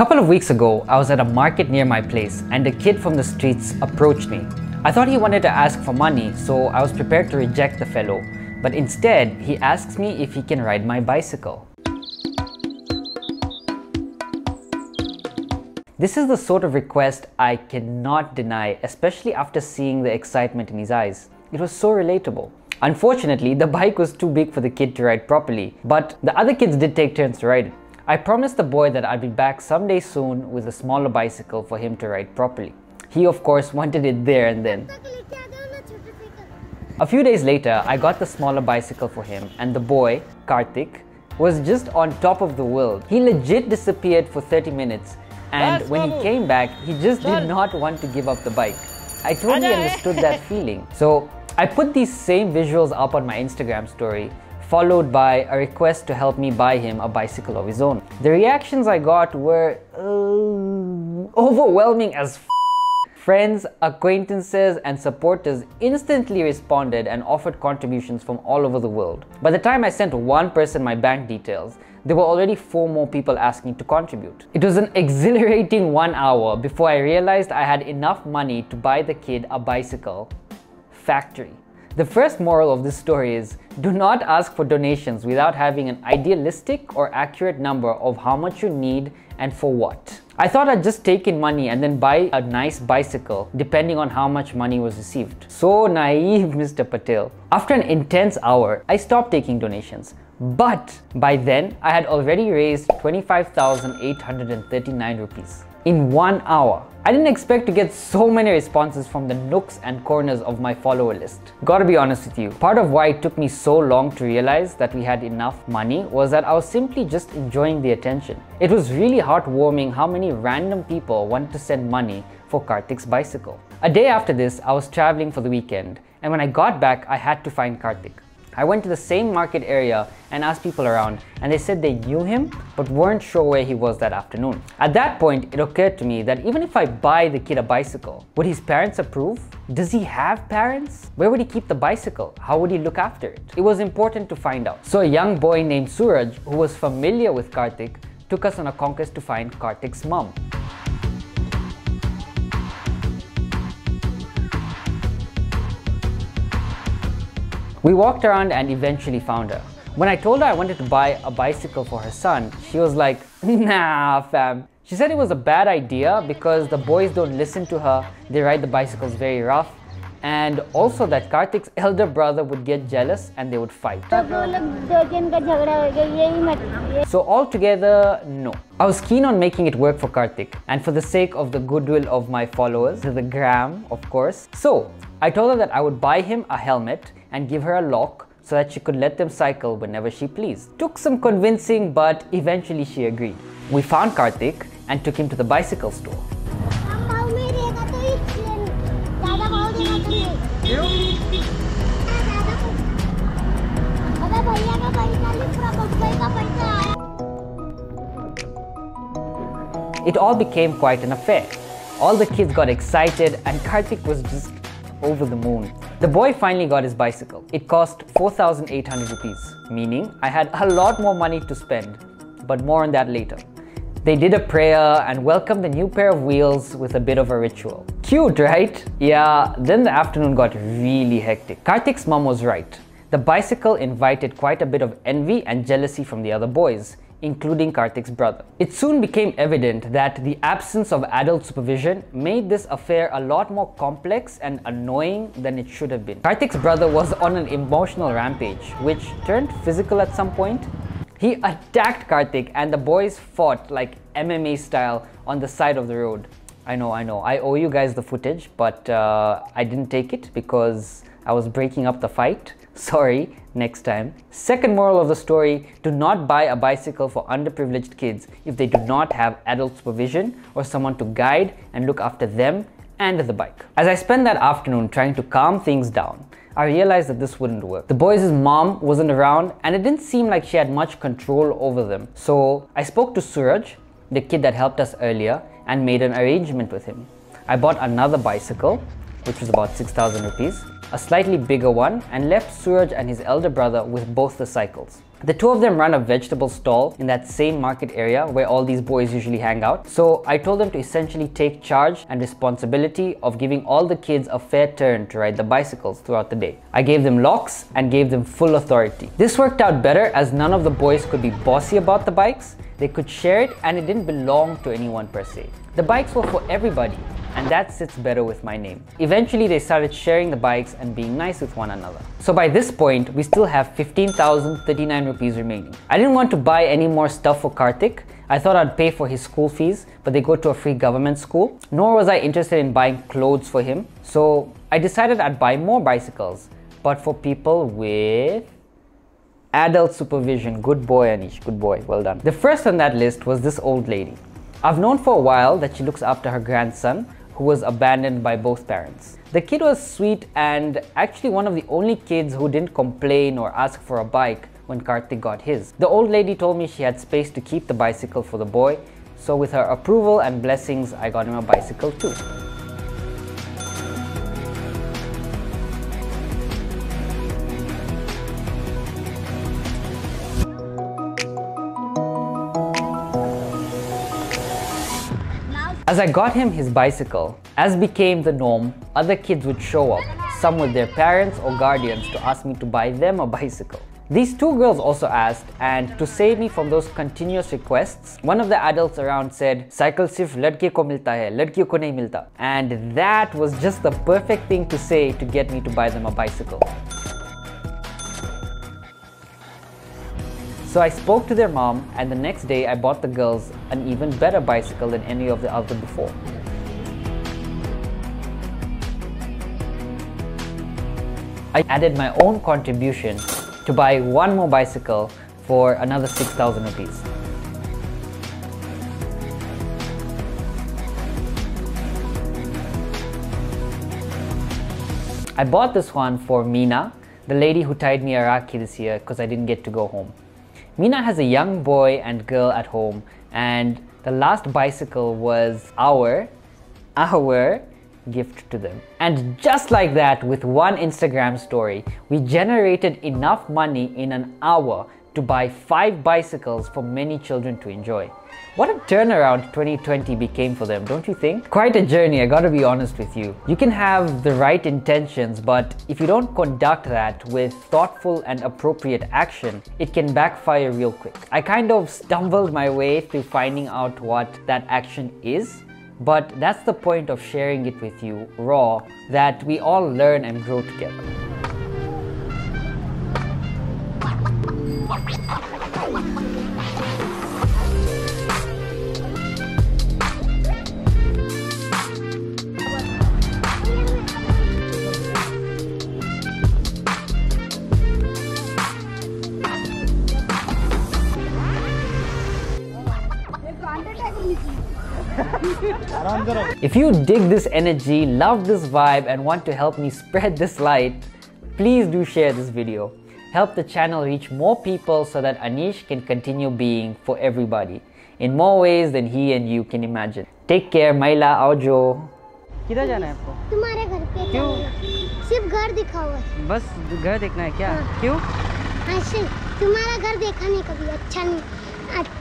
couple of weeks ago, I was at a market near my place and a kid from the streets approached me. I thought he wanted to ask for money, so I was prepared to reject the fellow. But instead, he asks me if he can ride my bicycle. This is the sort of request I cannot deny, especially after seeing the excitement in his eyes. It was so relatable. Unfortunately, the bike was too big for the kid to ride properly, but the other kids did take turns to ride it. I promised the boy that I'd be back someday soon with a smaller bicycle for him to ride properly. He of course wanted it there and then. A few days later, I got the smaller bicycle for him and the boy, Karthik, was just on top of the world. He legit disappeared for 30 minutes and when he came back, he just did not want to give up the bike. I totally understood that feeling. So I put these same visuals up on my Instagram story followed by a request to help me buy him a bicycle of his own. The reactions I got were uh, overwhelming as Friends, acquaintances, and supporters instantly responded and offered contributions from all over the world. By the time I sent one person my bank details, there were already four more people asking to contribute. It was an exhilarating one hour before I realized I had enough money to buy the kid a bicycle factory. The first moral of this story is do not ask for donations without having an idealistic or accurate number of how much you need and for what. I thought I'd just take in money and then buy a nice bicycle depending on how much money was received. So naive, Mr. Patel. After an intense hour, I stopped taking donations. But by then, I had already raised 25,839 rupees in one hour. I didn't expect to get so many responses from the nooks and corners of my follower list. Gotta be honest with you, part of why it took me so long to realize that we had enough money was that I was simply just enjoying the attention. It was really heartwarming how many random people wanted to send money for Karthik's bicycle. A day after this, I was traveling for the weekend, and when I got back, I had to find Karthik. I went to the same market area and asked people around and they said they knew him but weren't sure where he was that afternoon. At that point, it occurred to me that even if I buy the kid a bicycle, would his parents approve? Does he have parents? Where would he keep the bicycle? How would he look after it? It was important to find out. So a young boy named Suraj, who was familiar with Karthik, took us on a conquest to find Karthik's mom. We walked around and eventually found her. When I told her I wanted to buy a bicycle for her son, she was like, nah fam. She said it was a bad idea because the boys don't listen to her, they ride the bicycles very rough, and also that Karthik's elder brother would get jealous and they would fight. So altogether, no. I was keen on making it work for Karthik and for the sake of the goodwill of my followers, the gram of course. So I told her that I would buy him a helmet and give her a lock so that she could let them cycle whenever she pleased. Took some convincing, but eventually she agreed. We found Karthik and took him to the bicycle store. It all became quite an affair. All the kids got excited and Karthik was just over the moon. The boy finally got his bicycle. It cost 4,800 rupees, meaning I had a lot more money to spend, but more on that later. They did a prayer and welcomed the new pair of wheels with a bit of a ritual. Cute, right? Yeah, then the afternoon got really hectic. Karthik's mom was right. The bicycle invited quite a bit of envy and jealousy from the other boys including Karthik's brother. It soon became evident that the absence of adult supervision made this affair a lot more complex and annoying than it should have been. Karthik's brother was on an emotional rampage, which turned physical at some point. He attacked Karthik and the boys fought like MMA style on the side of the road. I know, I know, I owe you guys the footage, but uh, I didn't take it because I was breaking up the fight. Sorry, next time. Second moral of the story, do not buy a bicycle for underprivileged kids if they do not have adult supervision or someone to guide and look after them and the bike. As I spent that afternoon trying to calm things down, I realized that this wouldn't work. The boys' mom wasn't around and it didn't seem like she had much control over them. So I spoke to Suraj, the kid that helped us earlier, and made an arrangement with him. I bought another bicycle, which was about 6,000 rupees, a slightly bigger one and left Suraj and his elder brother with both the cycles. The two of them run a vegetable stall in that same market area where all these boys usually hang out. So I told them to essentially take charge and responsibility of giving all the kids a fair turn to ride the bicycles throughout the day. I gave them locks and gave them full authority. This worked out better as none of the boys could be bossy about the bikes. They could share it and it didn't belong to anyone per se. The bikes were for everybody and that sits better with my name. Eventually, they started sharing the bikes and being nice with one another. So by this point, we still have 15,039 rupees remaining. I didn't want to buy any more stuff for Karthik. I thought I'd pay for his school fees, but they go to a free government school. Nor was I interested in buying clothes for him. So I decided I'd buy more bicycles, but for people with adult supervision. Good boy, Anish. Good boy. Well done. The first on that list was this old lady. I've known for a while that she looks after her grandson who was abandoned by both parents. The kid was sweet and actually one of the only kids who didn't complain or ask for a bike when Karthik got his. The old lady told me she had space to keep the bicycle for the boy, so with her approval and blessings, I got him a bicycle too. As I got him his bicycle, as became the norm, other kids would show up, some with their parents or guardians to ask me to buy them a bicycle. These two girls also asked, and to save me from those continuous requests, one of the adults around said, Cycle sirf ladke ko milta hai, ladkiyon ko nahi milta. And that was just the perfect thing to say to get me to buy them a bicycle. So I spoke to their mom, and the next day I bought the girls an even better bicycle than any of the other before. I added my own contribution to buy one more bicycle for another 6,000 rupees. I bought this one for Mina, the lady who tied me a Rakhi this year because I didn't get to go home. Meena has a young boy and girl at home, and the last bicycle was our, our gift to them. And just like that, with one Instagram story, we generated enough money in an hour to buy five bicycles for many children to enjoy. What a turnaround 2020 became for them, don't you think? Quite a journey, I gotta be honest with you. You can have the right intentions, but if you don't conduct that with thoughtful and appropriate action, it can backfire real quick. I kind of stumbled my way through finding out what that action is, but that's the point of sharing it with you raw, that we all learn and grow together. If you dig this energy, love this vibe, and want to help me spread this light, please do share this video. Help the channel reach more people so that Anish can continue being for everybody in more ways than he and you can imagine. Take care, Maila Aujo. किधर जाना है आपको तुम्हारे घर पे क्यों? जाऊंगा। सिर्फ घर दिखाओ बस बस घर देखना है क्या क्यों ऐसे तुम्हारा घर देखा नहीं कभी अच्छा नहीं अ-